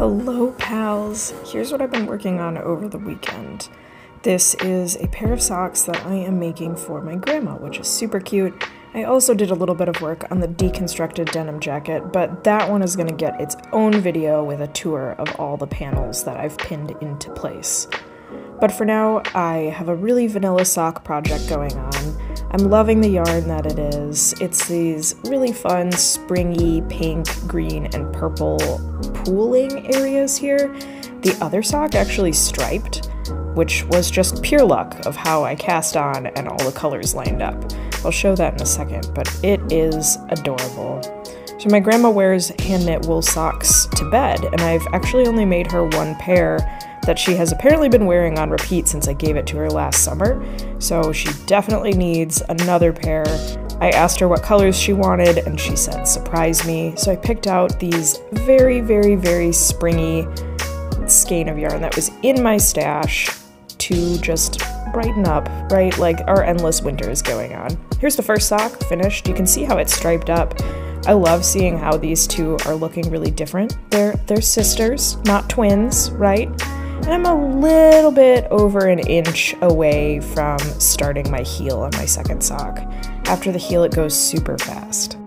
Hello, pals. Here's what I've been working on over the weekend. This is a pair of socks that I am making for my grandma, which is super cute. I also did a little bit of work on the deconstructed denim jacket, but that one is going to get its own video with a tour of all the panels that I've pinned into place. But for now, I have a really vanilla sock project going on. I'm loving the yarn that it is. It's these really fun springy pink, green, and purple pooling areas here. The other sock actually striped, which was just pure luck of how I cast on and all the colors lined up. I'll show that in a second, but it is adorable. So my grandma wears hand knit wool socks to bed, and I've actually only made her one pair that she has apparently been wearing on repeat since I gave it to her last summer, so she definitely needs another pair. I asked her what colors she wanted, and she said, surprise me. So I picked out these very, very, very springy skein of yarn that was in my stash to just brighten up, right? Like our endless winter is going on. Here's the first sock finished. You can see how it's striped up. I love seeing how these two are looking really different. They're they're sisters, not twins, right? And I'm a little bit over an inch away from starting my heel on my second sock. After the heel, it goes super fast.